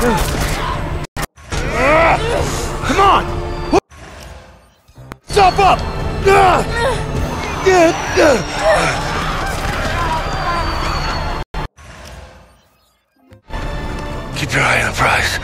Come on! Stop up! Keep your eye on the prize.